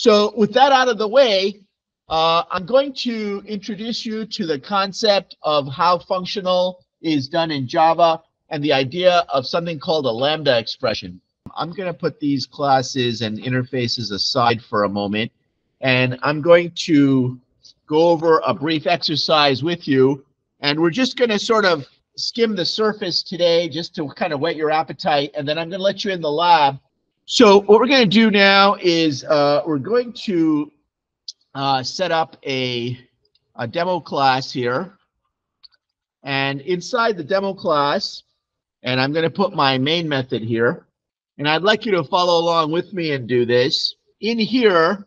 So with that out of the way, uh, I'm going to introduce you to the concept of how functional is done in Java and the idea of something called a Lambda expression. I'm going to put these classes and interfaces aside for a moment, and I'm going to go over a brief exercise with you. And we're just going to sort of skim the surface today just to kind of whet your appetite. And then I'm going to let you in the lab. So what we're going to do now is uh, we're going to uh, set up a, a demo class here. And inside the demo class, and I'm going to put my main method here. And I'd like you to follow along with me and do this. In here,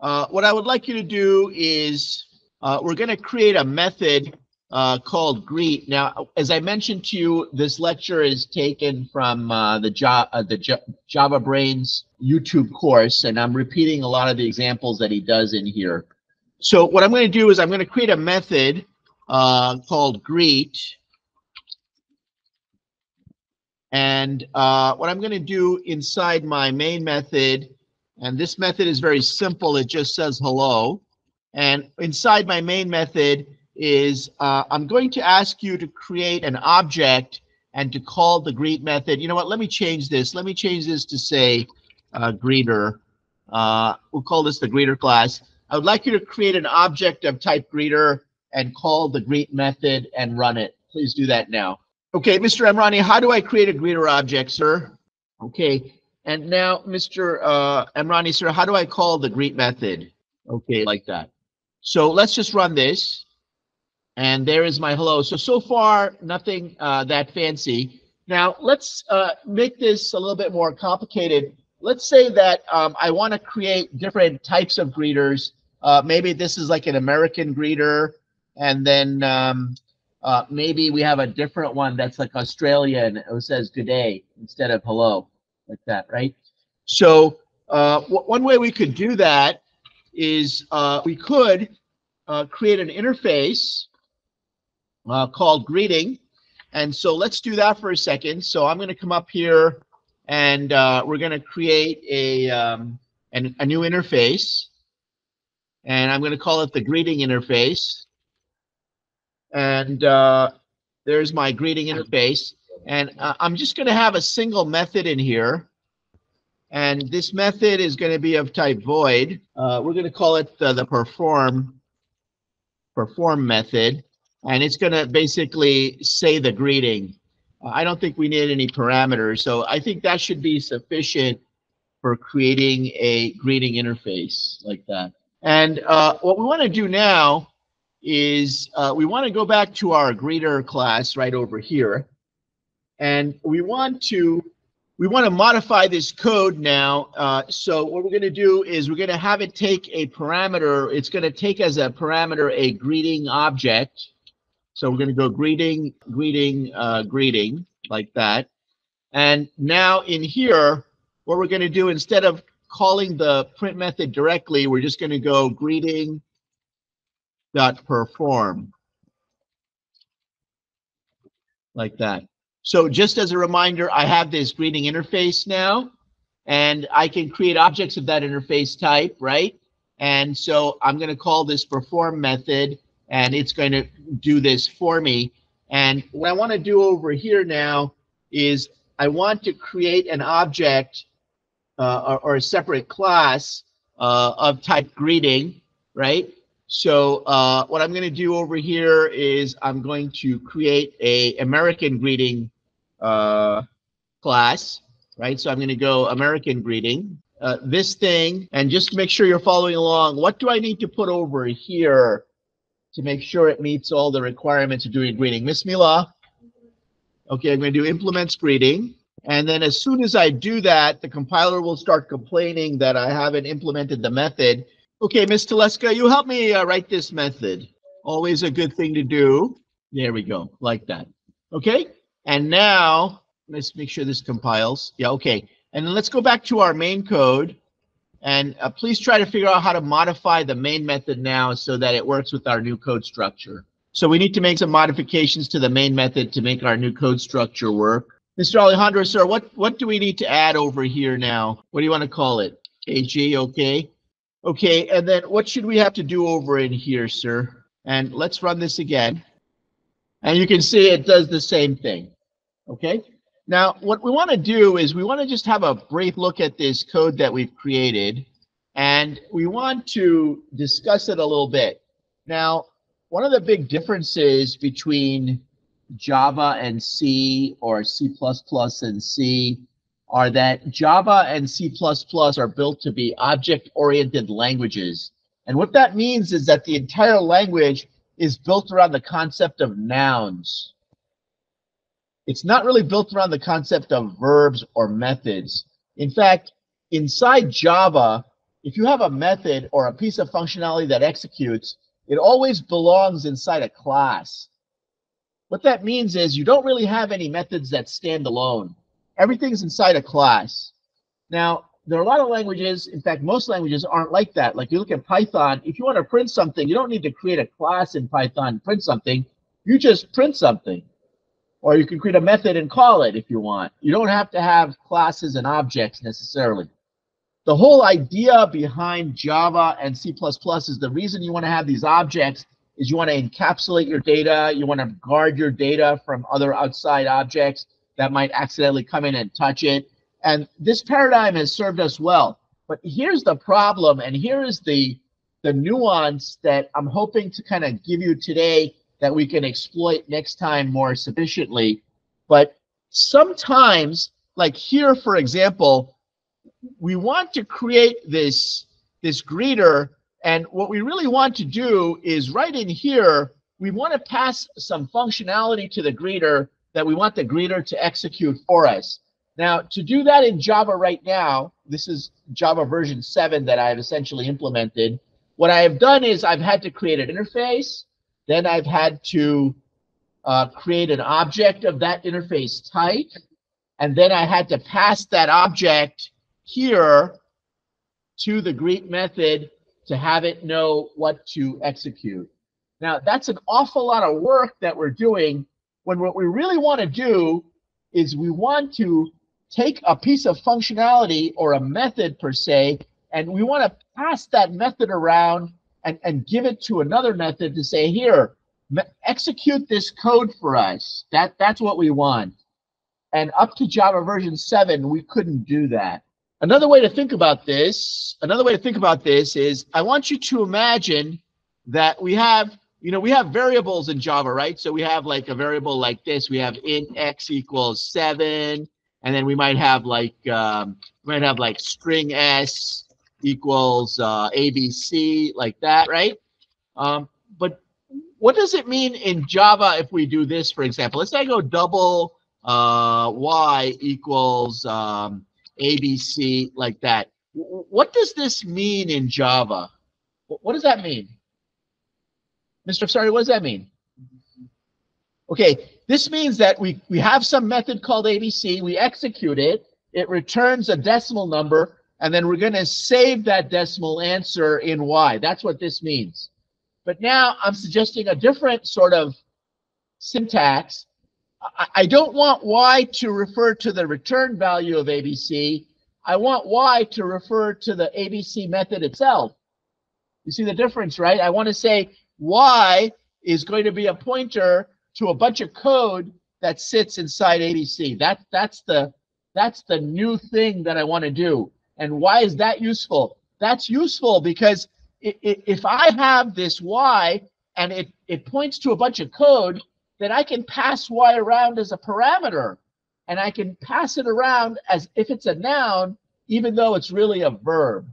uh, what I would like you to do is uh, we're going to create a method uh, called greet. Now, as I mentioned to you, this lecture is taken from uh, the, Java, uh, the J Java Brains YouTube course, and I'm repeating a lot of the examples that he does in here. So what I'm going to do is I'm going to create a method uh, called greet. And uh, what I'm going to do inside my main method, and this method is very simple, it just says hello. And inside my main method is uh, I'm going to ask you to create an object and to call the greet method. You know what? Let me change this. Let me change this to say uh, greeter. Uh, we'll call this the greeter class. I would like you to create an object of type greeter and call the greet method and run it. Please do that now. Okay, Mr. Emrani, how do I create a greeter object, sir? Okay, and now, Mr. Uh, Emrani, sir, how do I call the greet method? Okay, like that. So let's just run this. And there is my hello. So, so far, nothing uh, that fancy. Now, let's uh, make this a little bit more complicated. Let's say that um, I want to create different types of greeters. Uh, maybe this is like an American greeter, and then um, uh, maybe we have a different one that's like Australian. It says good day instead of hello, like that, right? So uh, one way we could do that is uh, we could uh, create an interface uh, called greeting. And so let's do that for a second. So I'm going to come up here and uh, we're going to create a, um, an, a new interface. And I'm going to call it the greeting interface. And uh, there's my greeting interface. And uh, I'm just going to have a single method in here. And this method is going to be of type void. Uh, we're going to call it the, the perform perform method and it's going to basically say the greeting. I don't think we need any parameters, so I think that should be sufficient for creating a greeting interface like that. And uh, what we want to do now is uh, we want to go back to our greeter class right over here. And we want to we want to modify this code now. Uh, so what we're going to do is we're going to have it take a parameter. It's going to take as a parameter a greeting object. So we're going to go greeting, greeting, uh, greeting, like that. And now in here, what we're going to do, instead of calling the print method directly, we're just going to go greeting dot perform like that. So just as a reminder, I have this greeting interface now, and I can create objects of that interface type, right? And so I'm going to call this perform method and it's going to do this for me. And what I want to do over here now is I want to create an object uh, or, or, a separate class uh, of type greeting, right? So uh, what I'm going to do over here is I'm going to create a American greeting uh, class, right? So I'm going to go American greeting. Uh, this thing, and just make sure you're following along, what do I need to put over here to make sure it meets all the requirements of doing greeting. Miss Mila, okay, I'm going to do implements greeting. And then as soon as I do that, the compiler will start complaining that I haven't implemented the method. Okay, Miss Teleska, you help me uh, write this method. Always a good thing to do. There we go, like that. Okay, and now let's make sure this compiles. Yeah, okay. And then let's go back to our main code. And uh, please try to figure out how to modify the main method now so that it works with our new code structure. So we need to make some modifications to the main method to make our new code structure work. Mr. Alejandro, sir, what, what do we need to add over here now? What do you want to call it? AG, okay. Okay, and then what should we have to do over in here, sir? And let's run this again. And you can see it does the same thing. Okay, now what we want to do is we want to just have a brief look at this code that we've created. And we want to discuss it a little bit. Now, one of the big differences between Java and C or C++ and C are that Java and C++ are built to be object-oriented languages. And what that means is that the entire language is built around the concept of nouns. It's not really built around the concept of verbs or methods. In fact, inside Java, if you have a method or a piece of functionality that executes, it always belongs inside a class. What that means is you don't really have any methods that stand alone. Everything's inside a class. Now, there are a lot of languages, in fact, most languages aren't like that. Like you look at Python, if you want to print something, you don't need to create a class in Python print something. You just print something. Or you can create a method and call it if you want. You don't have to have classes and objects necessarily. The whole idea behind Java and C++ is the reason you want to have these objects is you want to encapsulate your data, you want to guard your data from other outside objects that might accidentally come in and touch it. And this paradigm has served us well. But here's the problem, and here is the the nuance that I'm hoping to kind of give you today that we can exploit next time more sufficiently. But sometimes, like here, for example, we want to create this this greeter and what we really want to do is right in here, we want to pass some functionality to the greeter that we want the greeter to execute for us. Now, to do that in Java right now, this is Java version 7 that I've essentially implemented. What I have done is I've had to create an interface. Then I've had to uh, create an object of that interface type. And then I had to pass that object here to the greet method to have it know what to execute. Now, that's an awful lot of work that we're doing when what we really want to do is we want to take a piece of functionality or a method per se, and we want to pass that method around and, and give it to another method to say, here, execute this code for us. That, that's what we want. And up to Java version 7, we couldn't do that. Another way to think about this, another way to think about this is I want you to imagine that we have, you know, we have variables in Java, right? So we have like a variable like this. We have int x equals seven, and then we might have like um, we might have like string s equals uh, abc, like that, right? Um, but what does it mean in Java if we do this, for example? Let's say I go double uh, y equals um, ABC, like that. What does this mean in Java? What does that mean? Mr. Sorry, what does that mean? Okay, this means that we, we have some method called ABC, we execute it, it returns a decimal number, and then we're going to save that decimal answer in Y. That's what this means. But now I'm suggesting a different sort of syntax I don't want y to refer to the return value of ABC. I want y to refer to the ABC method itself. You see the difference, right? I want to say y is going to be a pointer to a bunch of code that sits inside ABC. That, that's, the, that's the new thing that I want to do. And why is that useful? That's useful because if I have this y and it, it points to a bunch of code, then I can pass y around as a parameter. And I can pass it around as if it's a noun, even though it's really a verb.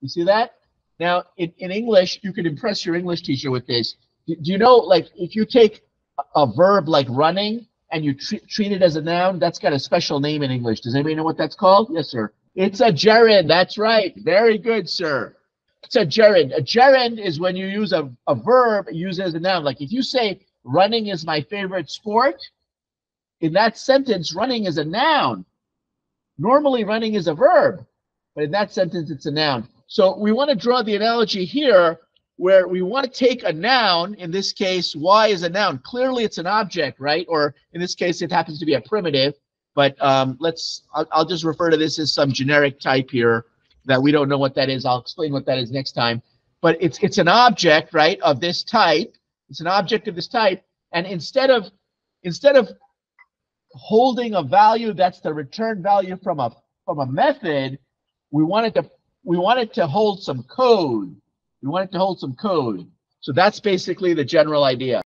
You see that? Now, in, in English, you can impress your English teacher with this. Do, you know, like, if you take a, a verb like running and you tr treat it as a noun, that's got a special name in English. Does anybody know what that's called? Yes, sir. It's a gerund. That's right. Very good, sir. It's a gerund. A gerund is when you use a, a verb, use as a noun. Like if you say, running is my favorite sport. In that sentence, running is a noun. Normally, running is a verb, but in that sentence, it's a noun. So we want to draw the analogy here where we want to take a noun, in this case, y is a noun. Clearly, it's an object, right? Or in this case, it happens to be a primitive. But um, let's, I'll, I'll, just refer to this as some generic type here. that we don't know what that is. I'll explain what that is next time. But it's it's an object, right, of this type. It's an object of this type, and instead of instead of holding a value that's the return value from a from a method, we wanted to we wanted to hold some code. We wanted to hold some code. So that's basically the general idea.